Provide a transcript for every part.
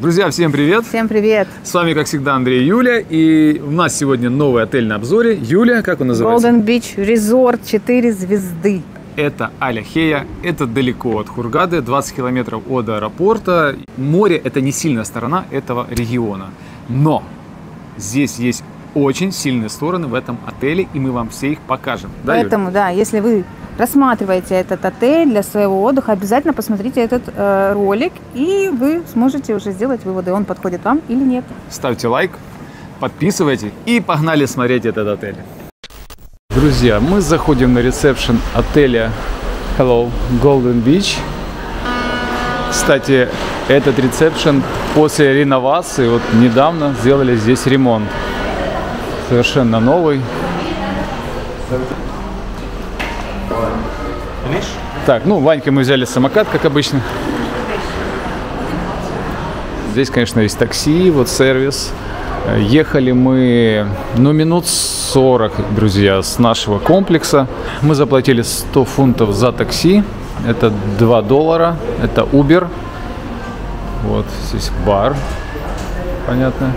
Друзья, всем привет! Всем привет! С вами, как всегда, Андрей и Юля. И у нас сегодня новый отель на обзоре. Юля, как он называется? Golden Beach Resort 4 звезды. Это Аляхея, это далеко от Хургады, 20 километров от аэропорта. Море – это не сильная сторона этого региона. Но здесь есть очень сильные стороны в этом отеле, и мы вам все их покажем. Да, Поэтому, Юля? да, если вы рассматриваете этот отель для своего отдыха, обязательно посмотрите этот э, ролик, и вы сможете уже сделать выводы, он подходит вам или нет. Ставьте лайк, подписывайтесь и погнали смотреть этот отель. Друзья, мы заходим на ресепшн отеля Hello Golden Beach. Кстати, этот ресепшн после реновации, вот недавно сделали здесь ремонт. Совершенно новый. Так, ну, Ванька мы взяли самокат, как обычно. Здесь, конечно, есть такси, вот сервис. Ехали мы, ну, минут 40, друзья, с нашего комплекса. Мы заплатили 100 фунтов за такси. Это 2 доллара. Это Uber. Вот здесь бар. Понятно.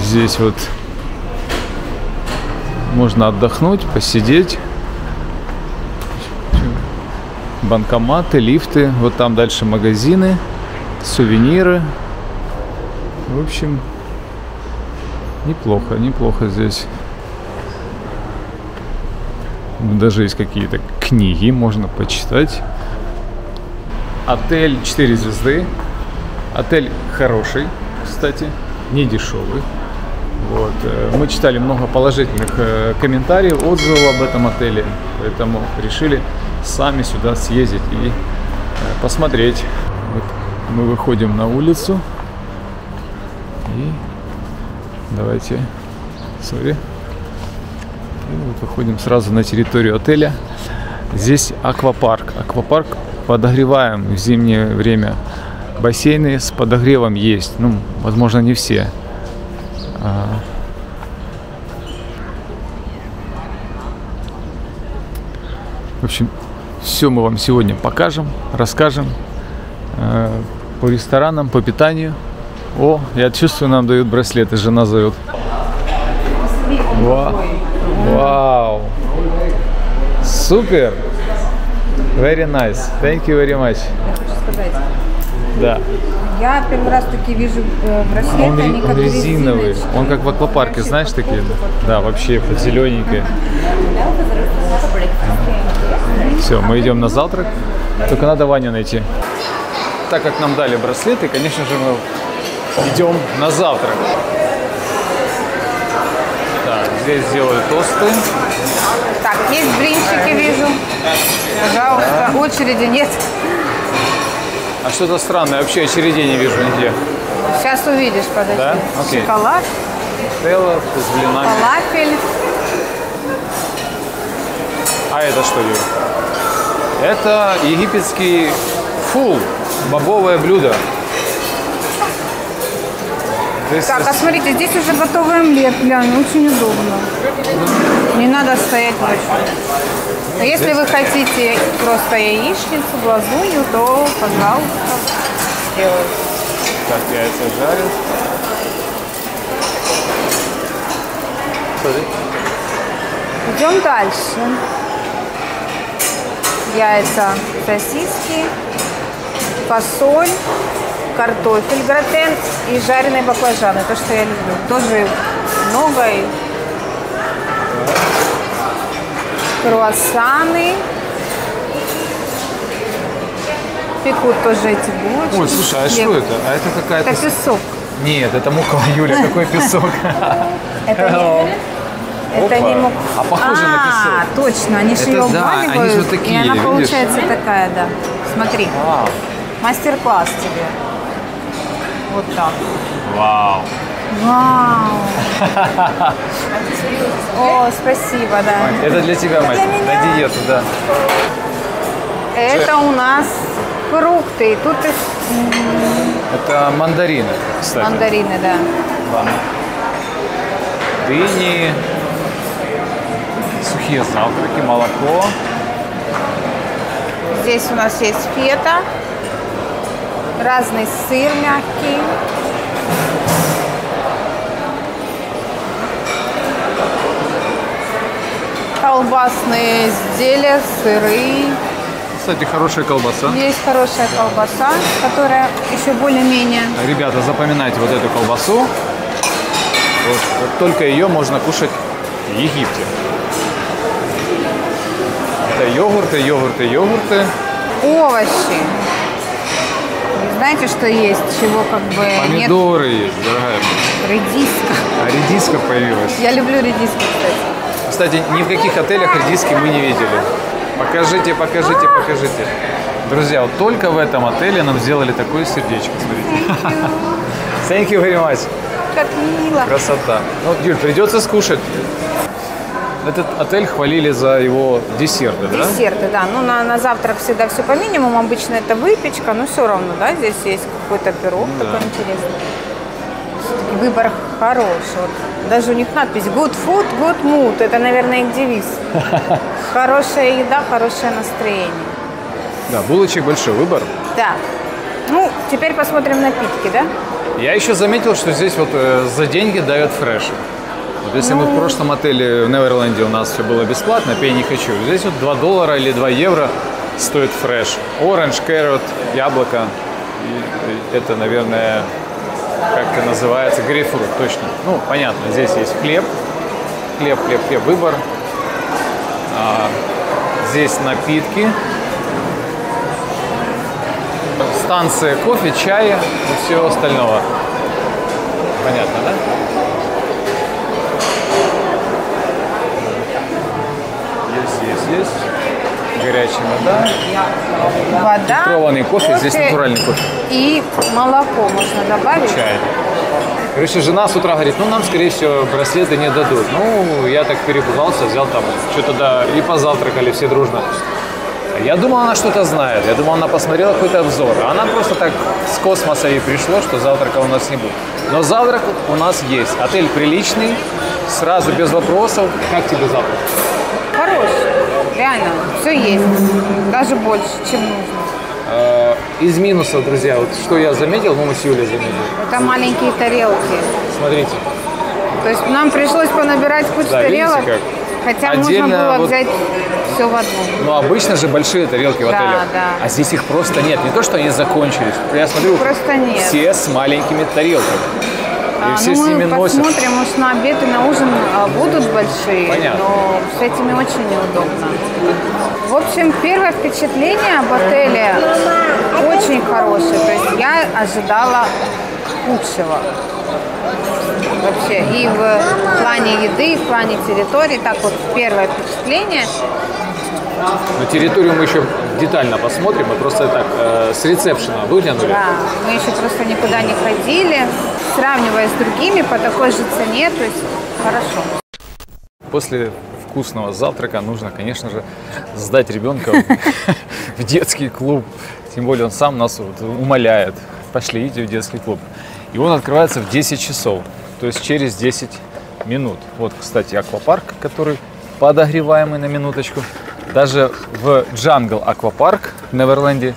Здесь вот можно отдохнуть, посидеть банкоматы, лифты, вот там дальше магазины, сувениры. В общем, неплохо, неплохо здесь. Даже есть какие-то книги, можно почитать. Отель 4 звезды. Отель хороший, кстати, не дешевый. Вот. Э, мы читали много положительных э, комментариев, отзывов об этом отеле, поэтому решили сами сюда съездить и э, посмотреть. Вот мы выходим на улицу и давайте, сори, вот выходим сразу на территорию отеля. Здесь аквапарк. Аквапарк подогреваем в зимнее время. Бассейны с подогревом есть. Ну, возможно, не все. А, в общем, все мы вам сегодня покажем, расскажем э, по ресторанам, по питанию. О, я чувствую, нам дают браслеты, жена зовет. Вау. Вау. Супер. Very nice. Thank you very much. Да. Я первый раз таки вижу э, браслеты, он, они он резиновый. Он как в аквапарке, знаешь, такие? Да, вообще под зелененькое. Все, мы идем на завтрак. Только надо Ваню найти. Так как нам дали браслеты, конечно же, мы идем на завтрак. Так, здесь делают тосты. Так, есть блинчики, вижу. Пожалуйста, да. очереди нет. А что-то странное, вообще очередей не вижу нигде. Сейчас увидишь, подожди. Да? Окей. Шоколад. Телла с блинами. Фалафель. А это что, Юра? Это египетский фул, бобовое блюдо. Так, а смотрите, здесь уже готовый омлет, глянь, очень удобно. Не надо стоять ночью. Но если вы хотите просто яичницу, глазунью, то, пожалуйста, делайте. Так, яйца жарят. Идем дальше яйца, сосиски, фасоль, картофель гратен и жареные баклажаны. То, что я люблю. Тоже много. И круассаны. Пекут тоже эти булочки. Ой, слушай, а что это? А это какая-то... Это песок. Нет, это мука, Юля, какой песок? Это это не мук... А похоже а, на песок. А, точно, они же ее да, они же такие, и она видишь? получается такая, да. Смотри. Мастер-класс тебе. Вот так. Вау. Вау. О, спасибо, да. Это для тебя, мать, на диету, да. Это у нас фрукты. Тут их... Это мандарины, кстати. Мандарины, да. Ладно. Дыни, сухие завтраки, молоко. Здесь у нас есть фета. Разный сыр мягкий. Колбасные изделия, сыры. Кстати, хорошая колбаса. Есть хорошая колбаса, которая еще более-менее. Ребята, запоминайте вот эту колбасу. Вот, вот только ее можно кушать в Египте. Это йогурты, йогурты, йогурты. Овощи. Знаете, что есть, чего как бы Помидоры есть, дорогая. нет? Редиска. А редиска появилась. Я люблю редиску, кстати. Кстати, ни в каких отелях редиски мы не видели. Покажите, покажите, покажите. Друзья, вот только в этом отеле нам сделали такое сердечко, смотрите. Thank you very much. Как мило. Красота. Ну, Юль, придется скушать. Этот отель хвалили за его десерты, да? Десерты, да. Ну, на, на завтрак всегда все по минимуму. Обычно это выпечка, но все равно, да, здесь есть какой-то пирог Ну такой интересный. Выбор хороший. Вот даже у них надпись Good food, good mood. Это, наверное, их девиз. Хорошая еда, хорошее настроение. Да, булочек большой выбор. Так, ну, теперь посмотрим напитки, да? Я еще заметил, что здесь вот э, за деньги дают фреш. Вот если мы в прошлом отеле в Неверленде у нас все было бесплатно, пей не хочу. Здесь вот 2 доллара или 2 евро стоит фреш. Оранж, carrot, яблоко. И это, наверное, как это называется, грейпфрут, точно. Ну, понятно, здесь есть хлеб. Хлеб, хлеб, хлеб, выбор. А, здесь напитки. Станция кофе, чая и всего остального. Понятно, да? Есть, есть, есть. Горячая вода. Вода, Фильтрованный кофе, здесь натуральный кофе. И молоко можно добавить. Чай. Короче, жена с утра говорит, ну нам, скорее всего, браслеты не дадут. Ну, я так перепугался, взял там, что-то да, и позавтракали все дружно. Я думал, она что-то знает. Я думал, она посмотрела какой-то обзор. А она просто так с космоса ей пришло, что завтрака у нас не будет. Но завтрак у нас есть. Отель приличный, сразу без вопросов. Как тебе завтрак? Хороший. Реально, все есть. Даже больше, чем нужно. Э, Из минусов, друзья, вот что я заметил, ну мы с Юлей заметили. Это маленькие тарелки. Смотрите, То есть нам пришлось понабирать кучу Да, видите тарелок. как? Хотя Отдельно можно было вот- взять все в одну. ну обычно же большие тарелки в Да, отелях, да. а здесь их просто нет. Не то, что они закончились. Я смотрю, Просто нет. все с маленькими тарелками. И А, все ну, с мы ними носят. посмотрим, может на обед и на ужин а, будут большие, Понятно. но с этими очень неудобно. В общем, первое впечатление об отеле очень хорошее. То есть я ожидала худшего. Вообще и в плане еды, и в плане территории. Так вот, первое впечатление. Но территорию мы еще детально посмотрим. Мы просто так э, с ресепшена выглянули. Да, мы еще просто никуда не ходили. Сравнивая с другими по такой же цене, то есть хорошо. После вкусного завтрака нужно, конечно же, сдать ребенка в детский клуб. Тем более он сам нас умоляет. Пошли, идите в детский клуб. И он открывается в 10 часов, то есть через 10 минут. Вот, кстати, аквапарк, который подогреваемый на минуточку. Даже в Jungle аквапарк в Неверленде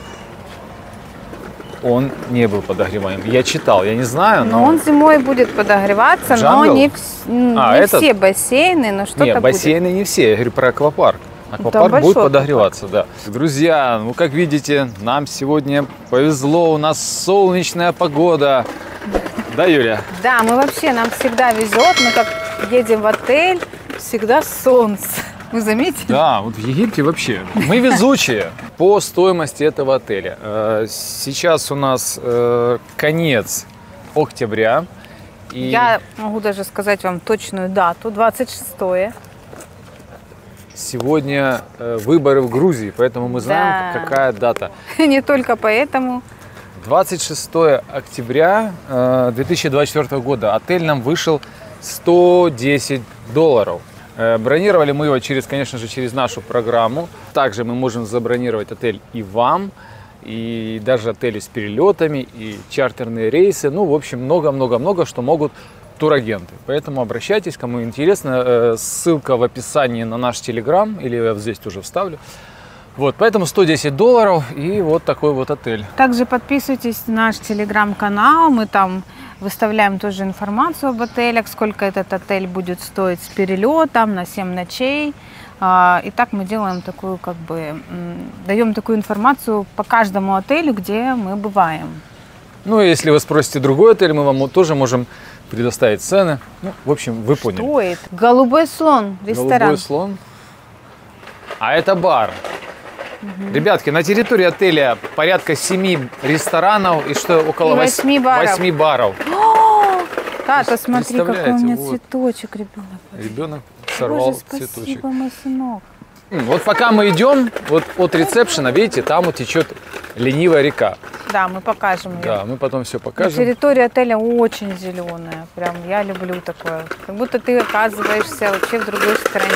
он не был подогреваемым. Я читал, я не знаю, но... Но он зимой будет подогреваться, но Джангл? не, вс- н- А, не этот? все бассейны, но что-то Нет, будет. бассейны не все, я говорю про аквапарк. Аквапарк будет подогреваться, да. Друзья, ну как видите, нам сегодня повезло, у нас солнечная погода. Да, Юля? Да, мы вообще, нам всегда везет, мы как едем в отель, всегда солнце. Вы заметили? Да, вот в Египте вообще. Мы везучие по стоимости этого отеля. Э, Сейчас у нас э, конец октября. И Я могу даже сказать вам точную дату, 26-е. сегодня э, выборы в Грузии, поэтому мы знаем, Да. какая дата. Не только поэтому. 26 октября э, 2024 года отель нам вышел 110 долларов. Э, Бронировали мы его через, конечно же, через нашу программу. Также мы можем забронировать отель и вам, и даже отели с перелетами, и чартерные рейсы. Ну, в общем, много-много-много, что могут турагенты. Поэтому обращайтесь, кому интересно. Э, Ссылка в описании на наш телеграм, или я здесь тоже вставлю. Вот, поэтому 110 долларов и вот такой вот отель. Также подписывайтесь на наш телеграм-канал. Мы там выставляем тоже информацию об отелях, сколько этот отель будет стоить с перелетом на 7 ночей. А, И так мы делаем такую, как бы, даем такую информацию по каждому отелю, где мы бываем. Ну, если вы спросите другой отель, мы вам тоже можем предоставить цены. Ну, в общем, вы поняли. Что это? Голубой слон, ресторан. Голубой слон. А это бар. Ребятки, на территории отеля порядка 7 ресторанов и что около И вось- восьми баров. восьми баров. Тата, смотри, какой у меня вот. цветочек, ребенок. Ребенок сорвал Боже, спасибо, цветочек. мой сынок. Вот пока мы идем, вот от ресепшена, видите, там вот течет ленивая река. Да, мы покажем ее. Да, мы потом все Но покажем. Территория отеля очень зеленая. Прям я люблю такое. Как будто ты оказываешься вообще в другой стране.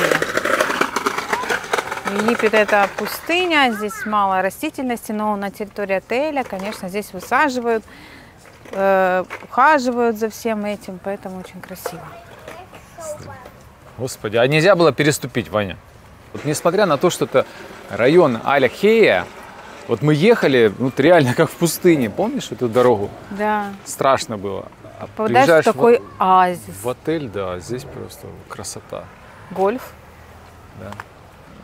Египет это пустыня, здесь мало растительности, но на территории отеля, конечно, здесь высаживают, э, ухаживают за всем этим, поэтому очень красиво. Господи, а нельзя было переступить, Ваня? Вот несмотря на то, что это район Аля-Хея, вот мы ехали, ну, вот реально как в пустыне. Помнишь эту дорогу? Да. Страшно было. А Попадаешь в приезжаешь такой оазис. в отель, да, здесь просто красота. Гольф.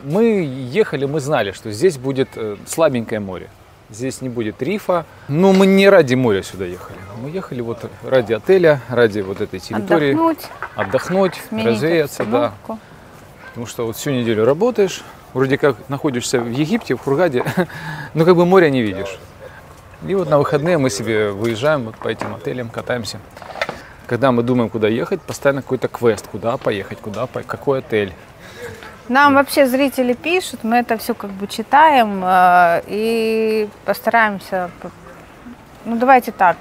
Мы ехали, мы знали, что здесь будет э, слабенькое море. Здесь не будет рифа. Но мы не ради моря сюда ехали. Мы ехали вот ради отеля, ради вот этой территории. Отдохнуть, Отдохнуть, развеяться, да. Потому что вот всю неделю работаешь, вроде как находишься в Египте, в Хургаде, но как бы моря не видишь. И вот на выходные мы себе выезжаем вот по этим отелям, катаемся. Когда мы думаем, куда ехать, постоянно какой-то квест, куда поехать, куда поехать, какой отель. Нам вообще зрители пишут, мы это все как бы читаем э, и постараемся. Ну давайте так,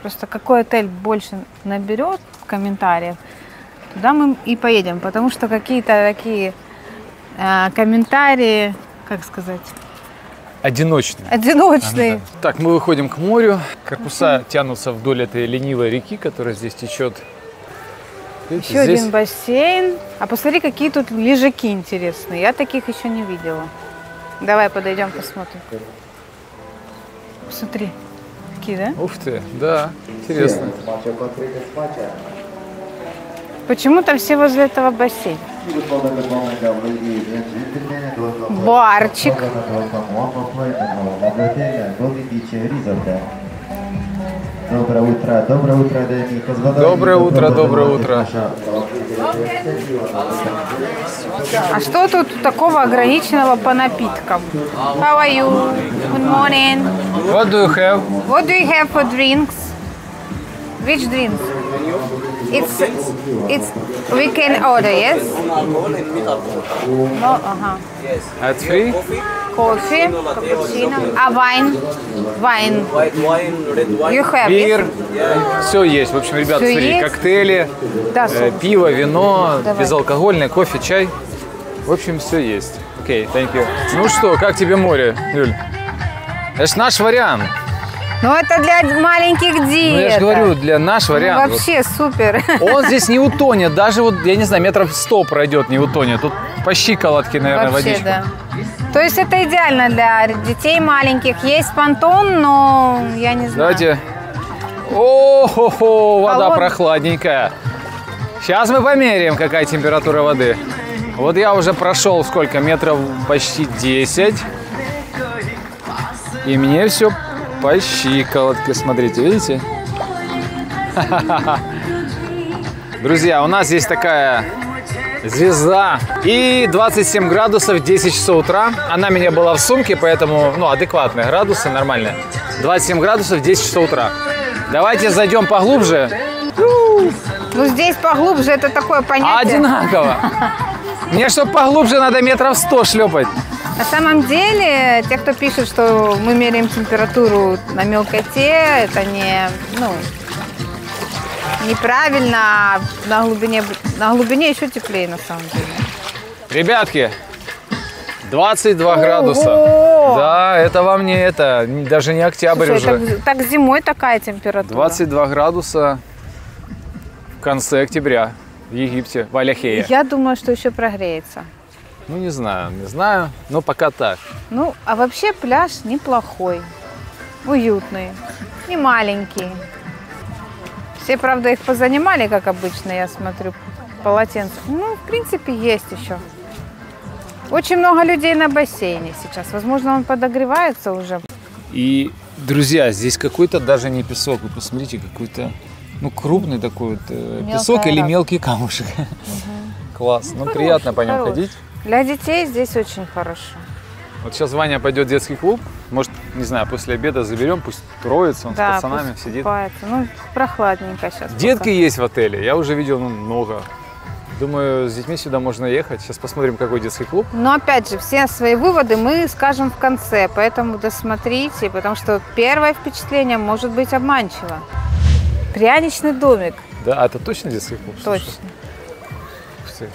просто какой отель больше наберет комментариев, туда мы и поедем, потому что какие-то такие э, комментарии, как сказать, Одиночный. одиночные. Так, мы выходим к морю. Корпуса тянутся вдоль этой ленивой реки, которая здесь течет. Видите, Еще здесь один бассейн. А посмотри, какие тут лежаки интересные. Я таких еще не видела. Давай подойдем посмотрим. Смотри, такие, да? Ух ты, да, интересно. Почему-то все возле этого бассейна. Барчик. Доброе утро, доброе утро, Даника. Доброе утро, доброе утро. А что тут такого ограниченного по напиткам? How are you? Good morning. What do you have? What do you have for drinks? Which drinks? It's it's we can order, yes? No, ага. It's free? Кофе, капучино. А вайн? Вайн. Wine, wine. You have, yes? Все есть. В общем, ребят, Всё смотри, есть? коктейли, Да, э, пиво, вино, Давай. безалкогольное, кофе, чай. В общем, все есть. Окей, thank you. Ну что, как тебе море, Юль? Это ж наш вариант. Ну это для маленьких деток. Ну, я же говорю, для наш Ну, вариант. Вот вообще супер. Он здесь не утонет, даже вот, я не знаю, метров сто пройдет, не утонет. Тут по щиколотке, наверное, Вообще, да. То есть это идеально для детей маленьких. Есть понтон, но я не знаю. Давайте. О-хо-хо, вода Холод- прохладненькая. Сейчас мы померяем, какая температура воды. Вот я уже прошел сколько метров, почти 10. И мне все по щиколотке, смотрите, видите? Друзья, у нас здесь такая звезда. И 27 градусов, 10 часов утра. Она меня была в сумке, поэтому, ну, адекватные градусы, нормальные. 27 градусов, 10 часов утра. Давайте зайдем поглубже. Ну здесь поглубже это такое понятие. Одинаково. Мне, чтобы поглубже, надо метров 100 шлепать. На самом деле, те, кто пишет, что мы меряем температуру на мелкоте, это не, ну, неправильно. а На глубине, на глубине еще теплее на самом деле. Ребятки, 22 градуса. Ого! Да, это вам не это, даже не октябрь Слушай, уже. так, так зимой такая температура. 22 градуса в конце октября в Египте, в Аляхее. Я думаю, что еще прогреется. Ну, не знаю, не знаю, но пока так. Ну, а вообще пляж неплохой, уютный, не маленький. Все, правда, их позанимали, как обычно, я смотрю, полотенце. Ну, в принципе, есть еще. Очень много людей на бассейне сейчас. Возможно, он подогревается уже. И, друзья, здесь какой-то даже не песок, вы посмотрите, какой-то, ну, крупный такой вот э, песок или мелкий камушек. Класс, ну, приятно по нем хороший. ходить. Для детей здесь очень хорошо. Вот сейчас Ваня пойдет в детский клуб, может, не знаю, после обеда заберем, пусть троится, он с да, пацанами пусть сидит. купается. Ну, прохладненько сейчас. Детки есть в отеле, я уже видел ну, много. Думаю, с детьми сюда можно ехать. Сейчас посмотрим, какой детский клуб. Но опять же, все свои выводы мы скажем в конце, поэтому досмотрите, потому что первое впечатление может быть обманчиво. Пряничный домик, Да, а это точно детский клуб? Точно. ты.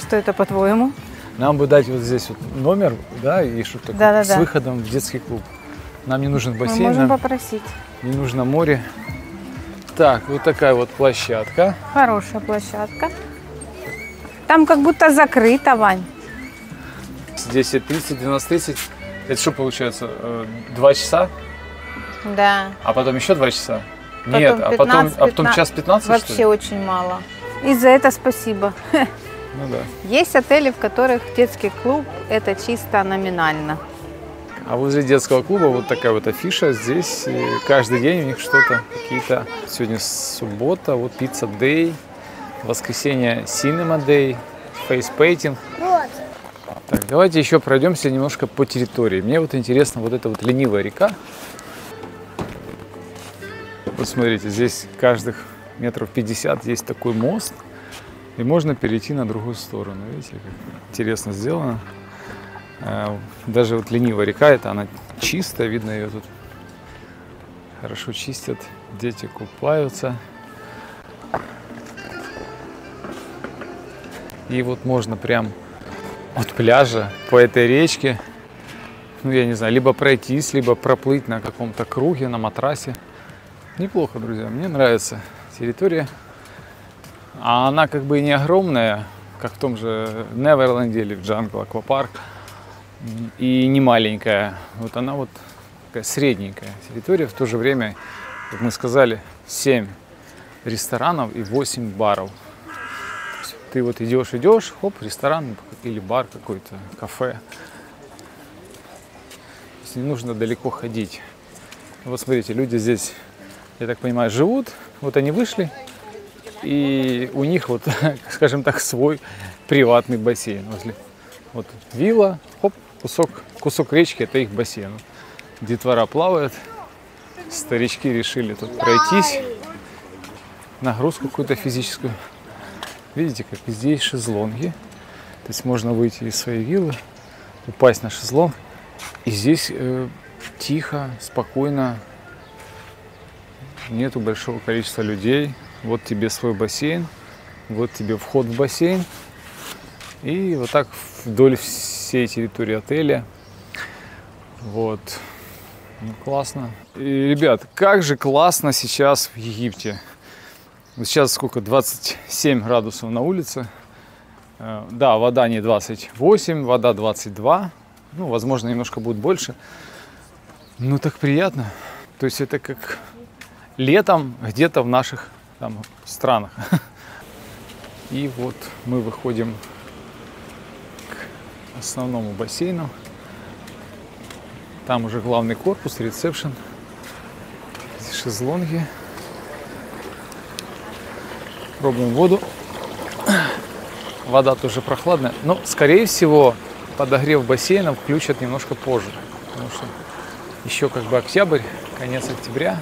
Что это по-твоему? Нам бы дать вот здесь вот номер, да, и что такое, Да-да-да. с выходом в детский клуб. Нам не нужен Мы бассейн, можем нам попросить. не нужно море. Так, вот такая вот площадка. Хорошая площадка. Там как будто закрыто, Вань. С 10.30, 12.30. Это что получается? э, Два часа? Да. А потом еще два часа? Потом Нет, а потом, 15, а потом 15. час 15, что ли? Вообще очень мало. И за это спасибо. Ну да. Есть отели, в которых детский клуб это чисто номинально. А возле детского клуба вот такая вот афиша. Здесь э, каждый день у них что-то, какие-то... Сегодня суббота, вот пицца дэй, воскресенье cinema day, фейспейтинг. Так, давайте еще пройдемся немножко по территории. Мне вот интересно вот эта вот ленивая река. Вот смотрите, здесь каждых метров 50 есть такой мост, и можно перейти на другую сторону. Видите, как интересно сделано. Э, Даже вот ленивая река, это она чистая, видно ее тут хорошо чистят, дети купаются. И вот можно прям от пляжа по этой речке, ну я не знаю, либо пройтись, либо проплыть на каком-то круге, на матрасе. Неплохо, друзья, мне нравится территория. А она как бы не огромная, как в том же Неверленде или в Jungle Аквапарк и не маленькая. Вот она вот такая средненькая территория. В то же время, как мы сказали, 7 ресторанов и 8 баров. Ты вот идешь, идешь, хоп, ресторан или бар какой-то, кафе. То есть не нужно далеко ходить. Вот смотрите, люди здесь, я так понимаю, живут. Вот они вышли, и у них вот, скажем так, свой приватный бассейн возле. Вот вилла, хоп, кусок, кусок речки, это их бассейн. Детвора плавает, старички решили тут пройтись, нагрузку какую-то физическую. Видите, как здесь шезлонги. То есть можно выйти из своей виллы, упасть на шезлонг. И здесь э, тихо, спокойно, нету большого количества людей. Вот тебе свой бассейн, вот тебе вход в бассейн. И вот так вдоль всей территории отеля. Вот. Ну, классно. И, ребят, как же классно сейчас в Египте. Сейчас сколько? 27 градусов на улице. Э, Да, вода не 28, вода 22. Ну, возможно, немножко будет больше. Ну, так приятно. То есть это как летом где-то в наших там, странах. И вот мы выходим к основному бассейну. Там уже главный корпус, ресепшн. Шезлонги. Пробуем воду. Вода тоже прохладная. Но, скорее всего, подогрев бассейна включат немножко позже. Потому что еще как бы октябрь, конец октября.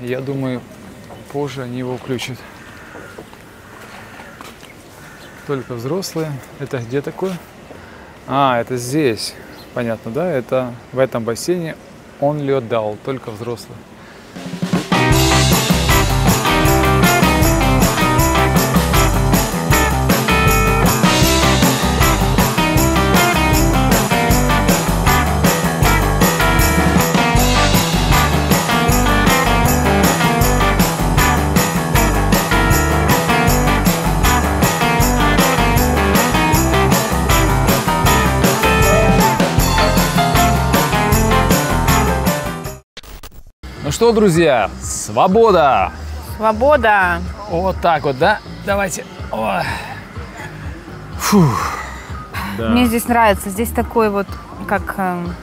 Я думаю, позже они его включат. Только взрослые. Это где такое? А, это здесь. Понятно, да? Это в этом бассейне only adult, только взрослые. Что, друзья, свобода! Свобода. Вот так вот, да? Давайте. Ой. Фух. Да. Мне здесь нравится. Здесь такой вот, как эм,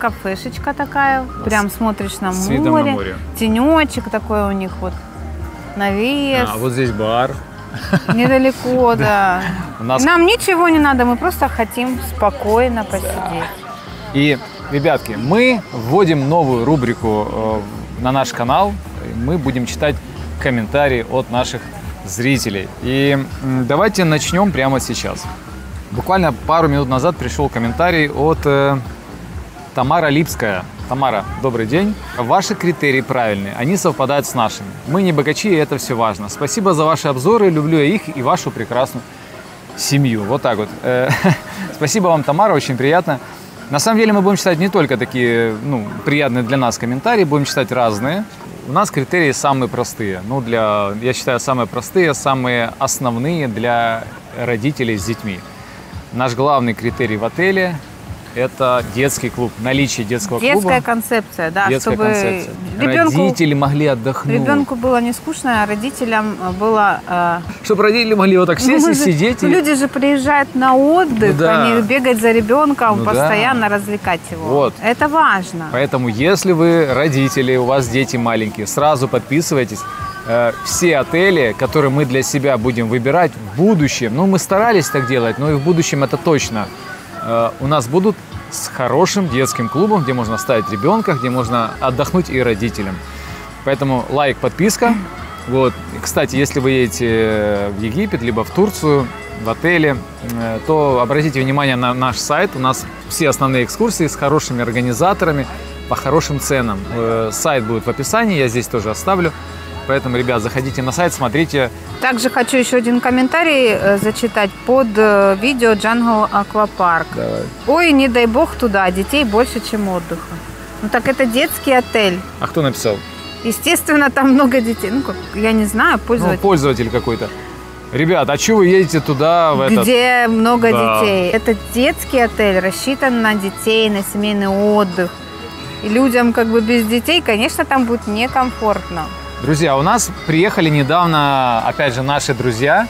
кафешечка такая. Прям смотришь на С видом на море. море. Тенечек такой у них вот. Навес. А, вот здесь бар. Недалеко, да. У нас- Нам ничего не надо, мы просто хотим спокойно посидеть. И, ребятки, мы вводим новую рубрику э, на наш канал. Мы будем читать комментарии от наших зрителей. И давайте начнем прямо сейчас. Буквально пару минут назад пришел комментарий от э, Тамара Липская. Тамара, добрый день. Ваши критерии правильные, они совпадают с нашими. Мы не богачи, и это все важно. Спасибо за ваши обзоры, люблю я их и вашу прекрасную семью. Вот так вот. Э, Спасибо вам, Тамара, очень приятно. На самом деле мы будем читать не только такие ну, приятные для нас комментарии, будем читать разные. У нас критерии самые простые. Ну, для, я считаю, самые простые, самые основные для родителей с детьми. Наш главный критерий в отеле – это детский клуб, наличие детского Детская клуба. концепция, да, детская чтобы концепция. ребенку, Родители могли отдохнуть. ребенку было не скучно, а родителям было... э, Чтобы родители могли вот так ну, сесть мы и же- сидеть. ну, и- Люди же приезжают на отдых, Ну да. а не бегать за ребенком, Ну да. постоянно развлекать его. Вот. Это важно. Поэтому, если вы родители, у вас дети маленькие, сразу подписывайтесь. Э, Все отели, которые мы для себя будем выбирать в будущем, ну, мы старались так делать, но и в будущем это точно, у нас будут с хорошим детским клубом, где можно оставить ребенка, где можно отдохнуть и родителям. Поэтому лайк, подписка. Вот. Кстати, если вы едете в Египет, либо в Турцию, в отеле, э, то обратите внимание на наш сайт. У нас все основные экскурсии с хорошими организаторами по хорошим ценам. Э, Сайт будет в описании, я здесь тоже оставлю. Поэтому, ребят, заходите на сайт, смотрите. Также хочу еще один комментарий э, зачитать под э, видео Jungle Аквапарк. Давай. Ой, не дай бог туда, детей больше, чем отдыха. Ну так это детский отель. А кто написал? Естественно, там много детей. Ну, как, я не знаю, Ну, пользователь. пользователь какой-то. Ребят, а что вы едете туда, в этот... где много Да. детей. Это детский отель, рассчитан на детей, на семейный отдых. И людям как бы без детей, конечно, там будет некомфортно. Друзья, у нас приехали недавно, опять же, наши друзья,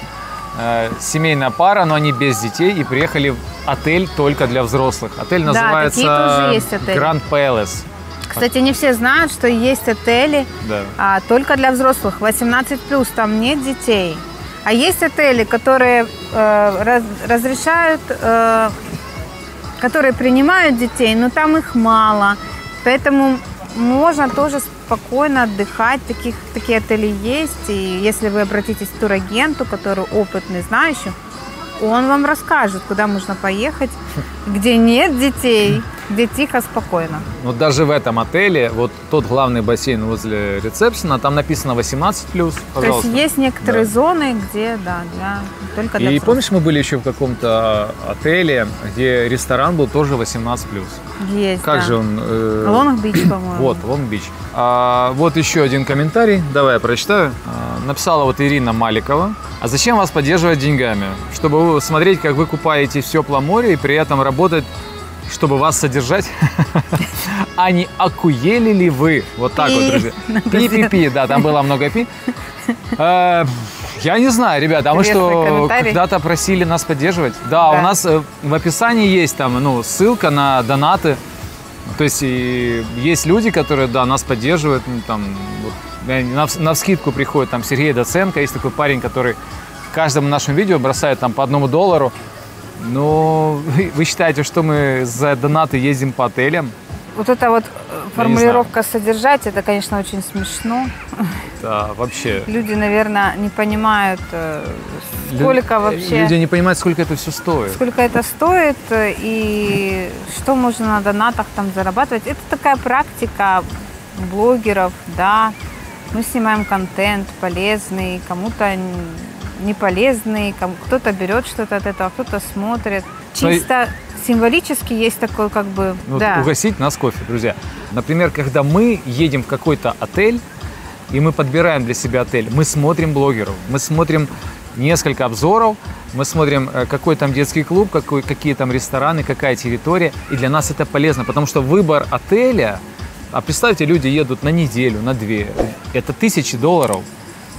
э, семейная пара, но они без детей, и приехали в отель только для взрослых. Отель Да, называется есть отели. Grand Palace. Кстати, не все знают, что есть отели Да. а, только для взрослых, 18+, там нет детей. А есть отели, которые э, раз- разрешают, э, которые принимают детей, но там их мало. Поэтому можно тоже спокойно отдыхать. Таких, такие отели есть. И если вы обратитесь к турагенту, который опытный, знающий, он вам расскажет, куда можно поехать, где нет детей, где тихо, спокойно. Вот даже в этом отеле, вот тот главный бассейн возле ресепшена, там написано 18+, То есть пожалуйста. есть некоторые Да. зоны, где, да, для, только для И взрослых. помнишь, мы были еще в каком-то отеле, где ресторан был тоже 18+. Есть, Как да. же он? э, Long Beach, по-моему. Вот, Long Beach. А, вот еще один комментарий. Давай я прочитаю. А, написала вот Ирина Маликова. А зачем вас поддерживать деньгами? Чтобы смотреть, как вы купаете в теплом море и при этом работать, чтобы вас содержать? А не окуели ли вы? Вот так вот, друзья. Пи-пи-пи, да, там было много пи. Э, Я не знаю, ребята, а мы что, когда-то просили нас поддерживать? Да, Да. у нас э, в описании есть там, ну, ссылка на донаты. То есть и есть люди, которые, да, нас поддерживают, ну, там, вот, на, на вскидку приходит там Сергей Доценко, есть такой парень, который каждому нашему видео бросает там по одному доллару. Ну, вы, вы считаете, что мы за донаты ездим по отелям? Вот эта вот э, формулировка «содержать», это, конечно, очень смешно. Да, вообще. Люди, наверное, не понимают, э, Лю- сколько вообще... Люди не понимают, сколько это все стоит. Сколько это стоит э, и что можно на донатах там зарабатывать. Это такая практика блогеров, да. Мы снимаем контент полезный, кому-то не полезный, кому кто-то берет что-то от этого, кто-то смотрит. Но Чисто символически есть такой как бы, Ну, да. угостить нас кофе, друзья. Например, когда мы едем в какой-то отель, и мы подбираем для себя отель, мы смотрим блогеров, мы смотрим несколько обзоров, мы смотрим, э, какой там детский клуб, какой, какие там рестораны, какая территория, и для нас это полезно, потому что выбор отеля А представьте, люди едут на неделю, на две. Это тысячи долларов.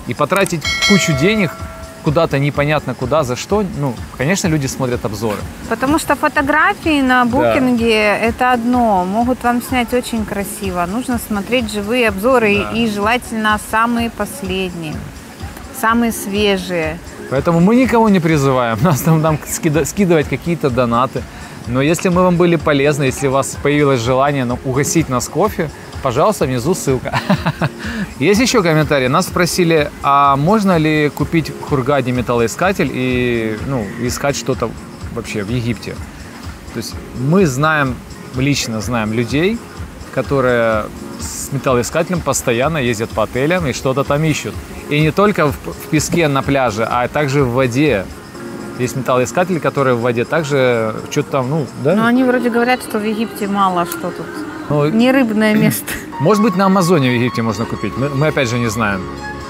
И потратить кучу денег куда-то непонятно куда, за что, ну, конечно, люди смотрят обзоры. Потому что фотографии на букинге это одно. Могут вам снять очень красиво. Нужно смотреть живые обзоры Да. и желательно самые последние, самые свежие. Поэтому мы никого не призываем нас там, там скидывать какие-то донаты. Но если мы вам были полезны, если у вас появилось желание ну, угостить нас кофе, пожалуйста, внизу ссылка. Есть еще комментарии. Нас спросили, а можно ли купить в Хургаде металлоискатель и ну, искать что-то вообще в Египте? То есть мы знаем, лично знаем людей, которые с металлоискателем постоянно ездят по отелям и что-то там ищут. И не только в, в песке на пляже, а также в воде. Есть металлоискатели, которые в воде также что-то там, ну, да? Но они вроде говорят, что в Египте мало что тут. Ну, Не рыбное место. может быть, на Амазоне в Египте можно купить. Мы, мы опять же не знаем.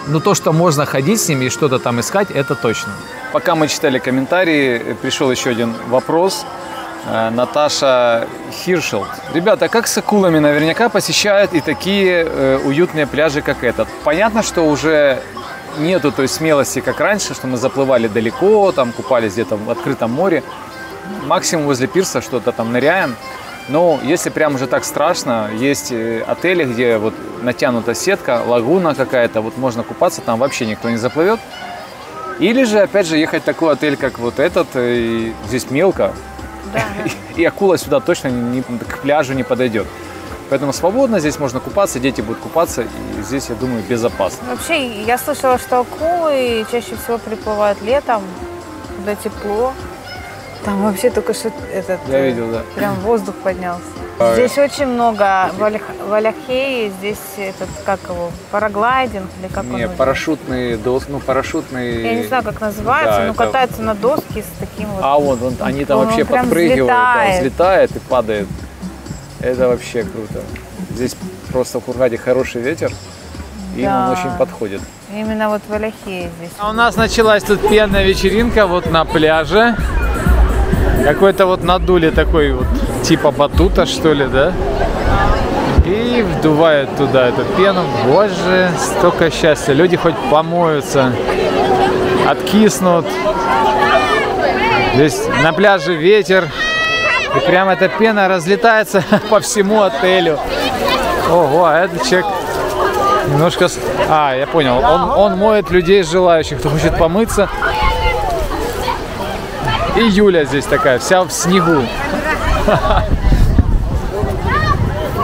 Но то, что можно ходить с ними и что-то там искать, это точно. Пока мы читали комментарии, пришел еще один вопрос. Э, Наташа Хиршелд. Ребята, как с акулами наверняка посещают и такие э, уютные пляжи, как этот. Понятно, что уже нету той смелости, как раньше, что мы заплывали далеко, там купались где-то в открытом море. Максимум возле пирса что-то там ныряем. Но если прям уже так страшно, есть э, отели, где вот натянута сетка, лагуна какая-то, вот можно купаться, там вообще никто не заплывет. Или же, опять же, ехать в такой отель, как вот этот, э, и здесь мелко, Да. и акула сюда точно не- к пляжу не подойдет. Поэтому свободно здесь можно купаться, дети будут купаться, и здесь, я думаю, безопасно. Вообще, я слышала, что акулы чаще всего приплывают летом, когда тепло. Там вообще только что этот... Я э, видел, да. Прям воздух поднялся. А, Здесь очень много в Алях- в Аляхее, здесь этот, как его, параглайдинг или как он Не, называется? парашютные дос, ну парашютные. Я не знаю, как называется, Да, но это- катаются на доске с таким вот... А вот, он, они там Он вообще прям подпрыгивают, да, взлетает. взлетает и падает. Это вообще круто. Здесь просто в Хургаде хороший ветер, и им он Да. очень подходит. Именно вот в Аляхее здесь. А у нас началась тут пенная вечеринка вот на пляже. Какой-то вот надули такой вот типа батута что ли, да? И вдувают туда эту пену. Боже, столько счастья. Люди хоть помоются, откиснут. Здесь на пляже ветер. И прям эта пена разлетается по всему отелю. Ого, а этот человек немножко... А, я понял. Он, он моет людей желающих, кто хочет помыться. И Юля здесь такая, вся в снегу.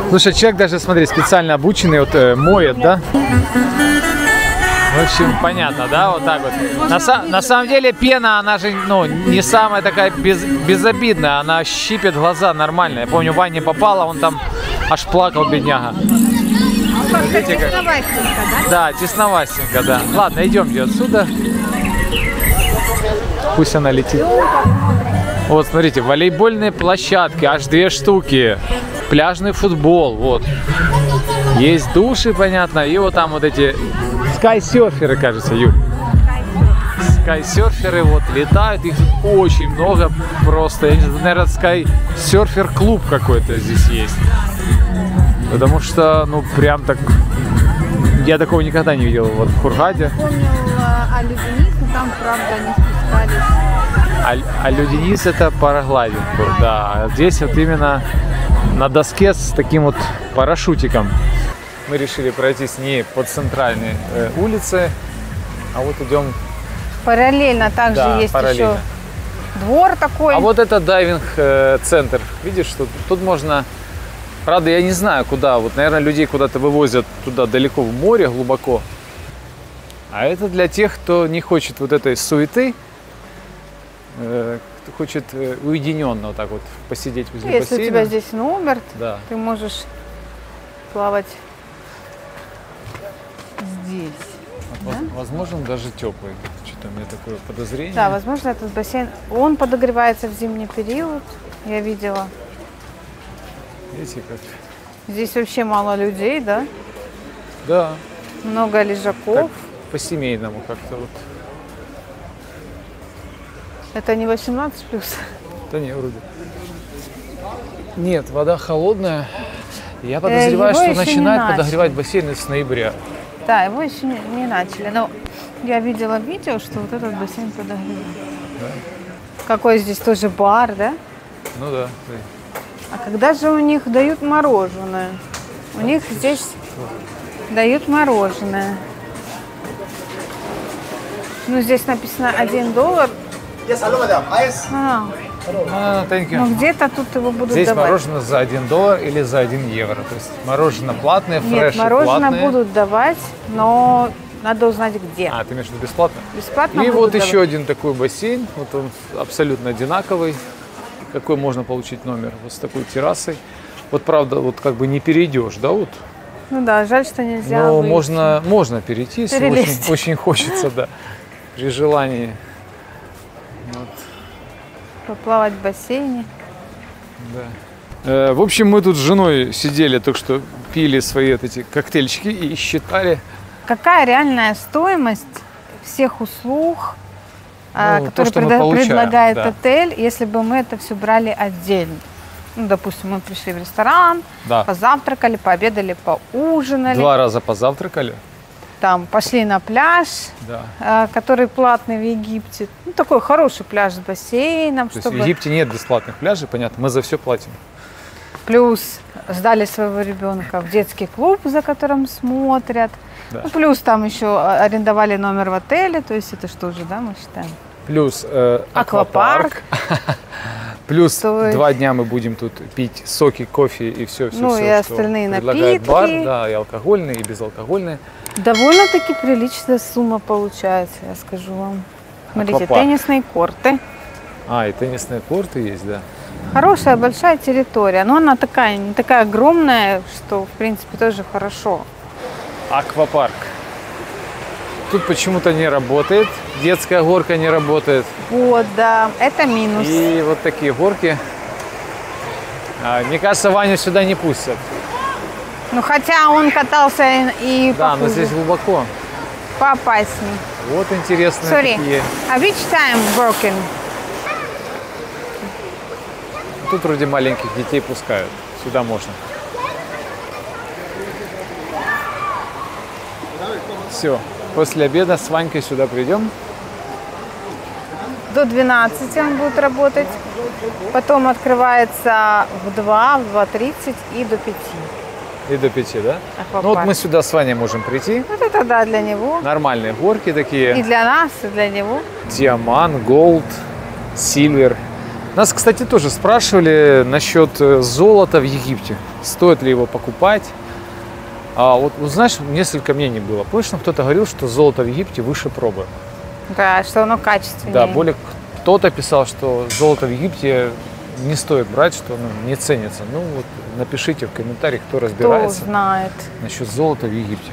Слушай, человек даже, смотри, специально обученный, вот э, моет, да? В общем, понятно, да, вот так вот. На, на самом деле пена, она же, ну, не самая такая без- безобидная, она щипет глаза нормально. Я помню, в ванне попала, он там аж плакал, бедняга. Видите, как... Да, тесновастенько, да. Ладно, идемте отсюда. Пусть она летит. Вот, смотрите, волейбольные площадки, аж две штуки. Пляжный футбол, вот. Есть души, понятно, и вот там вот эти скайсерферы, кажется, Юль. Скайсерферы вот летают, их очень много просто. Я не знаю, наверное, скайсерфер клуб какой-то здесь есть. Потому что, ну, прям так... Я такого никогда не видел вот в Хургаде. Помнил о Людинице, но там, правда, не спускались. А, а Люденис это параглайдинг был, да. Здесь вот именно на доске с таким вот парашютиком. Мы решили пройтись не по центральной э, улице, а вот идем. Параллельно также Да, есть параллельно. еще двор такой. А вот это дайвинг э. Видишь, тут, тут можно. Правда, я не знаю, куда. Вот, наверное, людей куда-то вывозят туда далеко в море, глубоко. А это для тех, кто не хочет вот этой суеты, хочет э, уединенно вот так вот посидеть возле Ну, Если у бассейна. тебя здесь номер, Да. ты можешь плавать здесь. Воз- Возможно, даже теплый. Что-то у меня такое подозрение. Да, возможно, этот бассейн, он подогревается в зимний период, я видела. Видите, как? Здесь вообще мало людей, да? Да, Много лежаков. по-семейному как-то вот. Это не 18 плюс. Да не, вроде. Нет, вода холодная. Я подозреваю, его что начинает подогревать бассейны с ноября. Да, его еще не, не начали. Но я видела видео, что вот этот бассейн подогревают. Какой здесь тоже бар, да? Ну да. А когда же у них дают мороженое? У них здесь дают мороженое. Ну, здесь написано 1 доллар. А, А, thank you. ну, где-то тут его будут Здесь давать. мороженое за 1 доллар или за 1 евро. То есть мороженое платное, Нет, фреши мороженое платные. будут давать, но надо узнать где. А, ты имеешь в виду бесплатно? Бесплатно И будут вот давать. еще один такой бассейн. Вот он абсолютно одинаковый. Какой можно получить номер? Вот с такой террасой. Вот правда, вот как бы не перейдешь, да, вот. Ну да, жаль, что нельзя Но выйти. можно, можно перейти, если Перелезть. очень, очень хочется, да. При желании. Поплавать в бассейне. Да. Э, В общем, мы тут с женой сидели, только что пили свои вот эти коктейльчики и считали. Какая реальная стоимость всех услуг, а, Ну, то, которые преда- получаем, предлагает да. отель, если бы мы это все брали отдельно? Ну, допустим, мы пришли в ресторан, Да. позавтракали, пообедали, поужинали, Два раза позавтракали. Там пошли на пляж, Да. а, который платный в Египте. Ну, такой хороший пляж с бассейном, То есть чтобы в Египте нет бесплатных пляжей, понятно, мы за все платим. плюс сдали своего ребенка в детский клуб, за которым смотрят. Да. Ну, плюс там еще арендовали номер в отеле, то есть это что же, да, мы считаем? Плюс э, Аквапарк. Плюс То два дня мы будем тут пить соки, кофе и все, все, Ну, все, и что остальные предлагает бар, напитки. да, и алкогольные, и безалкогольные. Довольно-таки приличная сумма получается, я скажу вам. Смотрите, Аквапарк. теннисные корты. А, и теннисные корты есть, да. Хорошая большая территория, но она такая, не такая огромная, что, в принципе, тоже хорошо. Аквапарк. Тут почему-то не работает, детская горка не работает. Вот, да, это минус. И вот такие горки. А, мне кажется, Ваню сюда не пустят. Ну, хотя он катался и, Да, но здесь глубоко. поопаснее. Вот интересные Sorry, такие. а which time working? Тут вроде маленьких детей пускают. Сюда можно. Все. После обеда с Ванькой сюда придем. До 12 он будет работать. Потом открывается в 2, в 2.30 и до 5. И до пяти, да? Аквапарк. Ну вот мы сюда с Ваней можем прийти. Вот это да, для него. Нормальные горки И такие. для нас, и для него. Диамант, голд, сильвер. Нас, кстати, тоже спрашивали насчет э, золота в Египте. Стоит ли его покупать? А вот, вот знаешь, несколько мнений было. Помнишь, там кто-то говорил, что золото в Египте выше пробы? Да, что оно качественнее. Да, более кто-то писал, что золото в Египте не стоит брать, что оно не ценится. Ну вот напишите в комментариях, кто Кто разбирается знает. насчет золота в Египте.